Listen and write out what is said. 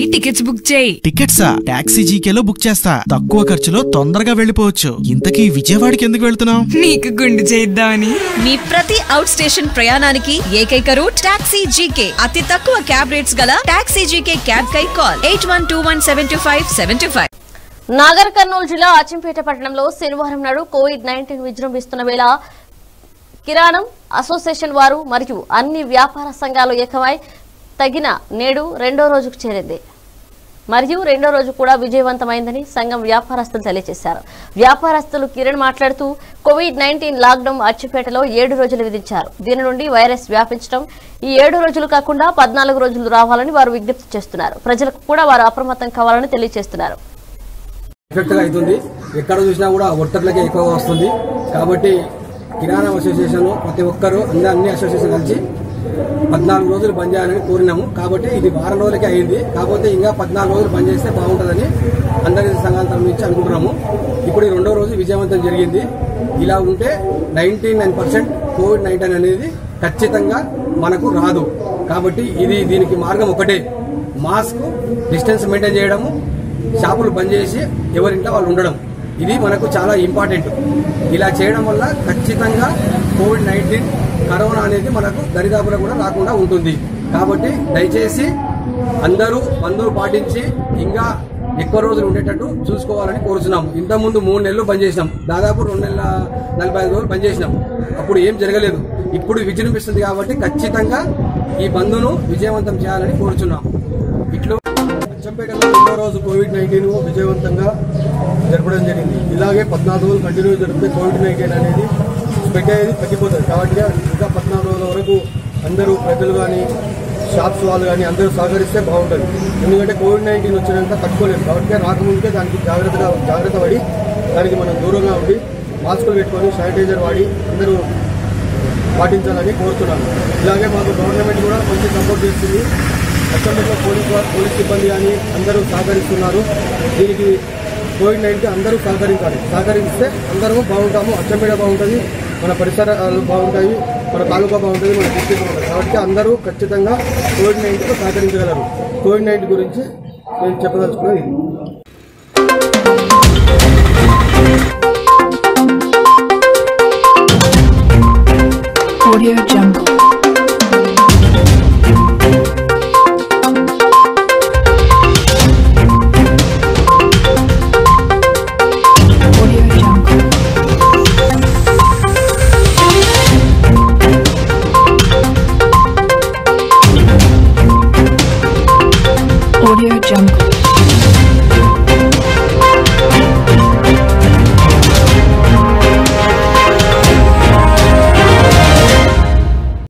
ఈ tickets book చేయి. టికెట్సా? Taxi జీకేలో book చేస్తా. తక్కువ ఖర్చులో తొందరగా వెళ్ళిపోవచ్చు. ఇంతకీ విజయవాడకి ఎందుకు వెళ్తున్నావు? నీకు గుండు చేద్దామని. మీ ప్రతి అవుట్ స్టేషన్ ప్రయాణానికి ఏకైక రూట్ టాక్సీ జీకే. అతి తక్కువ క్యాబ్ రేట్స్ గల టాక్సీ జీకే క్యాబ్ కై call. Eight one two one seven two five seven two five. Nagarkurnool జిల్లా అచ్చంపేట పట్టణంలో శనివారం నాడు కోవిడ్ నైన్టీన్ విజృంభిస్తున్న వేళ కిరాణం అసోసియేషన్ వారు మరియు అన్ని వ్యాపార సంఘాలు ఏకమై తగిన నేడు రెండో రోజుకు చేరింది. మరియు రెండో రోజు కూడా విజయవంతమైందని సంఘం వ్యాపారస్తులు తెలియజేశారు. వ్యాపారస్తులు కిరణ్ మాట్లాడుతూ కోవిడ్ నైన్టీన్ లాక్డౌన్ అచ్చిపేటలో ఏడు రోజులు విధించారు. దీని నుండి వైరస్ వ్యాపించడం ఈ ఏడు రోజులు కాకుండా పద్నాలుగు రోజులు రావాలని వారు విజ్ఞప్తి చేస్తున్నారు. ప్రజలకు కూడా వారు అప్రమత్తం కావాలని తెలియజేస్తున్నారు. ఎఫెక్ట్గా అవుతుంది. ఎక్కడ చూసినా కూడా ఒట్టర్లకే ఎక్కువగా వస్తుంది. కాబట్టి కిరాణా అసోసియేషన్ ప్రతి ఒక్కరూ అన్ని అన్ని అసోసియేషన్ కలిసి పద్నాలుగు రోజులు బంద్ చేయాలని కోరినాము. కాబట్టి ఇది వారం రోజులకే అయింది. కాకపోతే ఇంకా పద్నాలుగు రోజులు బంద్ చేస్తే బాగుంటుందని అందరి సంఘాల తరఫు నుంచి అనుకుంటున్నాము. ఇప్పుడు ఈ రెండో రోజు విజయవంతం జరిగింది. ఇలా ఉంటే ninety nine percent covid nineteen అనేది ఖచ్చితంగా మనకు రాదు. కాబట్టి ఇది దీనికి మార్గం ఒకటే. మాస్క్ డిస్టెన్స్ మెయింటైన్ చేయడము షాపులు బంద్ చేసి ఎవరింట్లో వాళ్ళు ఉండడం. ఇది మనకు చాలా ఇంపార్టెంట్. ఇలా చేయడం వల్ల ఖచ్చితంగా కోవిడ్ నైన్టీన్ కరోనా అనేది మనకు దరిదాపులో కూడా రాకుండా ఉంటుంది. కాబట్టి దయచేసి అందరూ బంధువులు పాటించి ఇంకా ఎక్కువ రోజులు ఉండేటట్టు చూసుకోవాలని కోరుతున్నాం ఇంతకుముందు మూడు నెలలు పనిచేసినాం. దాదాపు రెండు నెలల నలభై ఐదు రోజులు పనిచేసినాం. అప్పుడు ఏం జరగలేదు. ఇప్పుడు విజృంభిస్తుంది కాబట్టి ఖచ్చితంగా ఈ బంధును విజయవంతం చేయాలని కోరుచున్నాం. ఇట్లు అచ్చంపేటలో రెండో రోజు కోవిడ్ నైన్టీన్ విజయవంతంగా జరపడం జరిగింది. ఇలాగే పద్నాలుగు రోజులు కంటిన్యూ జరిపితే కోవిడ్ నైన్టీన్ అనేది పెట్టేది తగ్గిపోతుంది కాబట్టి ఇంకా పద్నాలుగు రోజుల వరకు అందరూ ప్రజలు కానీ షాప్స్ వాళ్ళు కానీ అందరూ సహకరిస్తే బాగుంటుంది. ఎందుకంటే కోవిడ్ నైన్టీన్ వచ్చినాక తట్టుకోలేదు కాబట్టి రాకముందుకే దానికి జాగ్రత్తగా జాగ్రత్త పడి దానికి మనం దూరంగా ఉండి మాస్కులు పెట్టుకొని శానిటైజర్ వాడి అందరూ పాటించాలని కోరుతున్నాను. ఇలాగే మాకు గవర్నమెంట్ కూడా మంచి సపోర్ట్ చేస్తుంది. అసెంబ్లీలో పోలీస్ పోలీస్ సిబ్బంది కానీ అందరూ సహకరిస్తున్నారు. దీనికి కోవిడ్ నైన్టీన్ అందరూ సహకరించాలి. సహకరిస్తే అందరూ బాగుంటాము. అచ్చంపేట బాగుంటుంది. మన పరిసరాలు బాగుంటాయి మన తాలూకా బాగుంటుంది మన డిస్ట్రిక్ట్ బాగుంటుంది కాబట్టి అందరూ ఖచ్చితంగా కోవిడ్ నైన్టీన్తో సహకరించగలరు. కోవిడ్ నైన్టీన్ గురించి నేను చెప్పదలుచుకున్నది